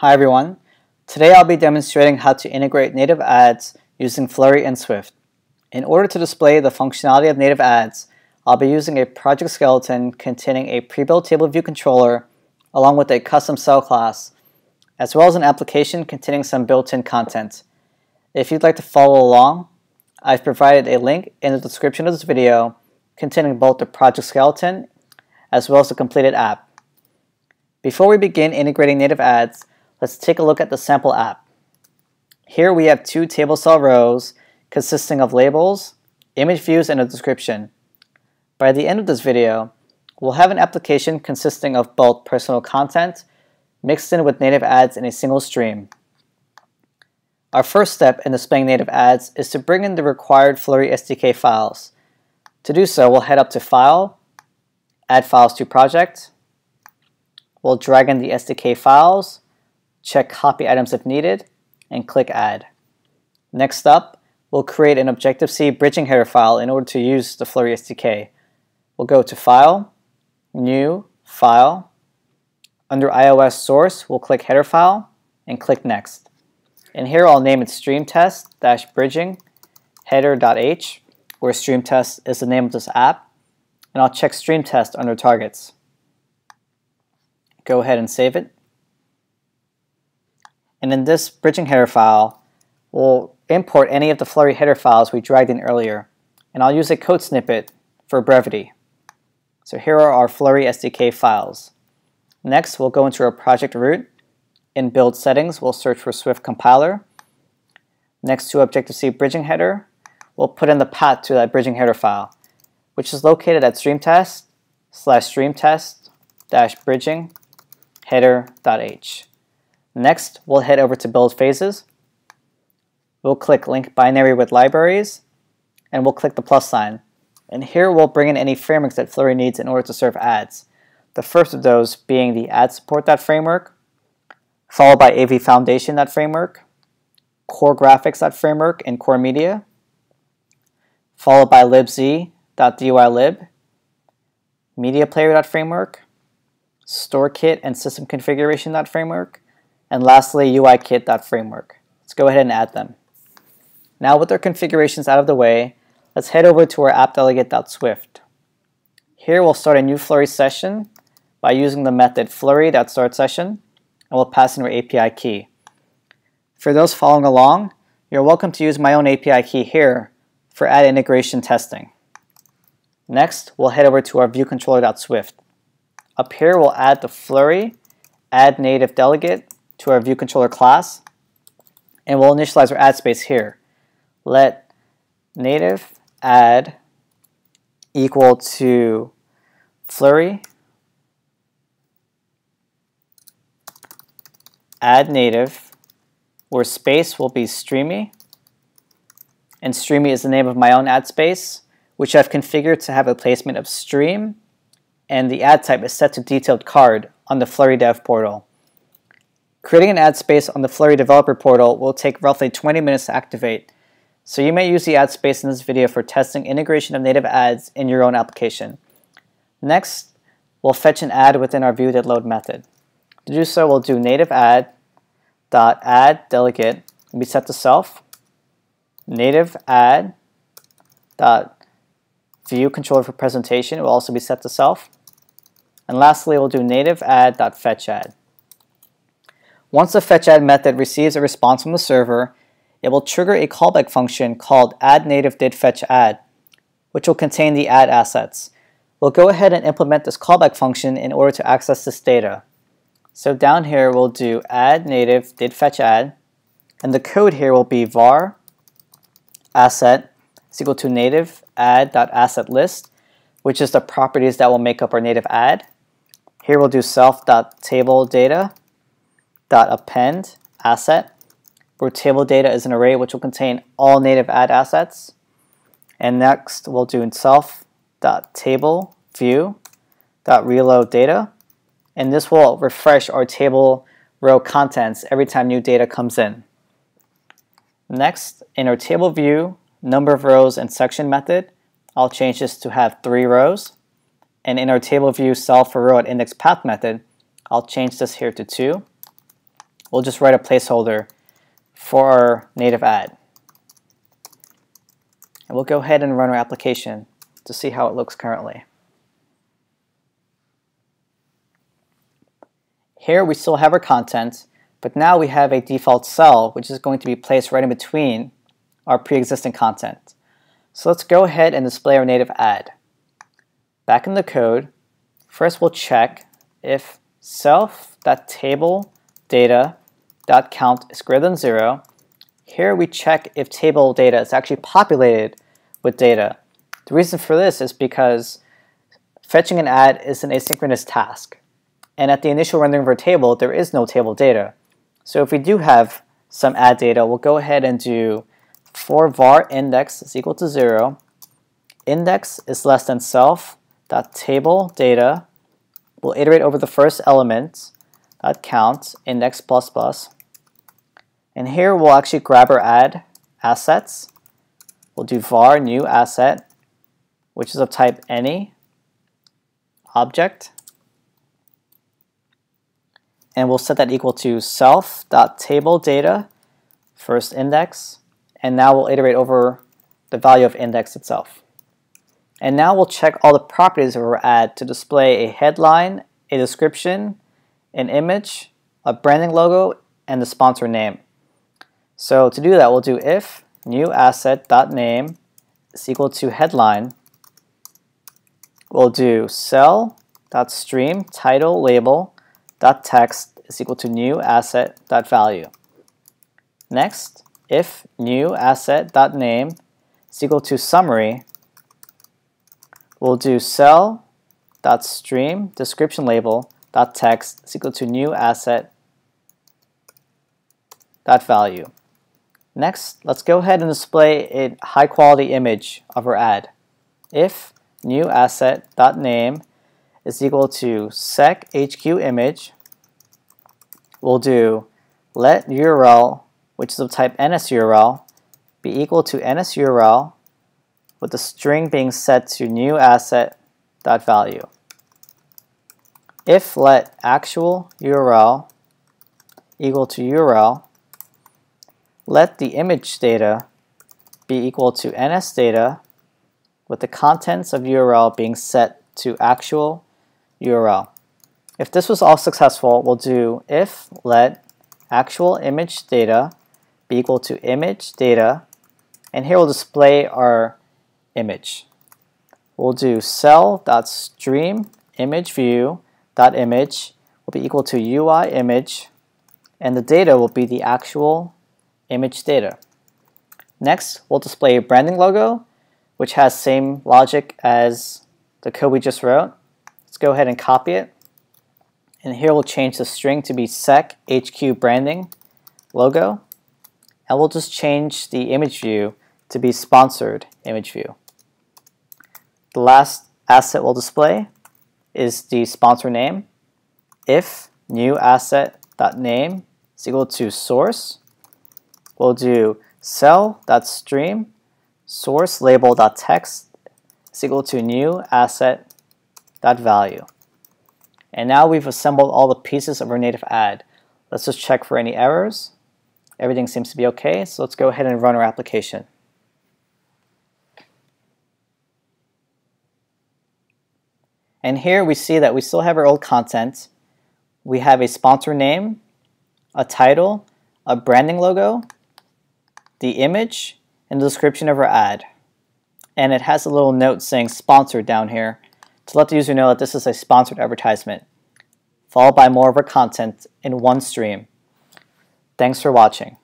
Hi everyone. Today I'll be demonstrating how to integrate native ads using Flurry and Swift. In order to display the functionality of native ads, I'll be using a project skeleton containing a pre-built table view controller along with a custom cell class, as well as an application containing some built-in content. If you'd like to follow along, I've provided a link in the description of this video containing both the project skeleton as well as the completed app. Before we begin integrating native ads, let's take a look at the sample app. Here we have two table cell rows consisting of labels, image views, and a description. By the end of this video, we'll have an application consisting of both personal content mixed in with native ads in a single stream. Our first step in displaying native ads is to bring in the required Flurry SDK files. To do so, we'll head up to File, Add Files to Project, We'll drag in the SDK files, check copy items if needed, and click add. Next up, we'll create an Objective-C bridging header file in order to use the Flurry SDK. We'll go to File, New, File. Under iOS Source, we'll click Header File and click Next. And here I'll name it streamtest-bridging header.h, where streamtest is the name of this app, and I'll check streamtest under targets go ahead and save it. And in this bridging header file, we'll import any of the Flurry header files we dragged in earlier. And I'll use a code snippet for brevity. So here are our Flurry SDK files. Next, we'll go into our project root. In build settings, we'll search for Swift compiler. Next to Objective-C bridging header, we'll put in the path to that bridging header file, which is located at streamtest slash streamtest dash bridging header.h. Next, we'll head over to build phases. We'll click link binary with libraries, and we'll click the plus sign. And here we'll bring in any frameworks that Flurry needs in order to serve ads. The first of those being the ad support that framework, followed by AV Foundation that framework, core graphics that framework, and core media, followed by libz.dylib, media player framework, StoreKit and system configuration framework, and lastly UIKit framework. Let's go ahead and add them. Now with our configurations out of the way, let's head over to our appdelegate.swift. Here we'll start a new Flurry session by using the method flurry.startSession, and we'll pass in our API key. For those following along, you're welcome to use my own API key here for ad integration testing. Next, we'll head over to our viewcontroller.swift. Up here, we'll add the Flurry, ad native delegate to our view controller class, and we'll initialize our ad space here. Let native ad equal to Flurry ad native where space will be streamy and streamy is the name of my own ad space which I've configured to have a placement of stream and the ad type is set to detailed card on the Flurry Dev portal. Creating an ad space on the Flurry developer portal will take roughly 20 minutes to activate, so you may use the ad space in this video for testing integration of native ads in your own application. Next, we'll fetch an ad within our viewDidLoad method. To do so, we'll do native ad dot ad delegate be set to self, native dot view controller for presentation will also be set to self, and lastly, we'll do native ad.fetchAd. Once the fetchAd method receives a response from the server, it will trigger a callback function called adNativeDidFetchAd, which will contain the ad assets. We'll go ahead and implement this callback function in order to access this data. So down here, we'll do adNativeDidFetchAd, and the code here will be var asset is equal to native ad.assetList, which is the properties that will make up our native ad. Here we'll do self.tabledata.append asset, where table data is an array which will contain all native ad assets. And next we'll do self.tableView.reload data, and this will refresh our table row contents every time new data comes in. Next, in our table view number of rows and section method, I'll change this to have three rows. And in our table view cell for row at index path method, I'll change this here to two. We'll just write a placeholder for our native ad. And we'll go ahead and run our application to see how it looks currently. Here we still have our content, but now we have a default cell which is going to be placed right in between our pre-existing content. So let's go ahead and display our native ad. Back in the code, first we'll check if self.table data.count is greater than zero. Here we check if table data is actually populated with data. The reason for this is because fetching an ad is an asynchronous task. And at the initial rendering of our table, there is no table data. So if we do have some ad data, we'll go ahead and do for var index is equal to zero, index is less than self dot table data. We'll iterate over the first element dot count index plus plus. And here we'll actually grab our ad assets. We'll do var new asset, which is of type any object. And we'll set that equal to self.table data first index. And now we'll iterate over the value of index itself. And now we'll check all the properties of our ad to display a headline, a description, an image, a branding logo, and the sponsor name. So to do that, we'll do if new asset name is equal to headline. We'll do cell dot stream title label dot text is equal to new asset dot value. Next, if new asset dot name is equal to summary We'll do cell dot stream description label dot text is equal to new asset dot value. Next, let's go ahead and display a high quality image of our ad. If new asset dot name is equal to sec hq image, we'll do let URL, which is of type NSURL, be equal to NSURL with the string being set to new asset dot value. If let actual URL equal to URL, let the image data be equal to NS data with the contents of URL being set to actual URL. If this was all successful, we'll do if let actual image data be equal to image data, and here we'll display our image. We'll do cell.stream image view dot image will be equal to UI image and the data will be the actual image data. Next, we'll display a branding logo which has same logic as the code we just wrote. Let's go ahead and copy it. And here we'll change the string to be sec HQ branding logo. And we'll just change the image view to be sponsored image view. The last asset we'll display is the sponsor name. If new asset dot name is equal to source, we'll do cell dot stream source label dot text is equal to new asset dot value. And now we've assembled all the pieces of our native ad. Let's just check for any errors. Everything seems to be okay, so let's go ahead and run our application. And here we see that we still have our old content. We have a sponsor name, a title, a branding logo, the image, and the description of our ad. And it has a little note saying sponsored down here to let the user know that this is a sponsored advertisement, followed by more of our content in one stream. Thanks for watching.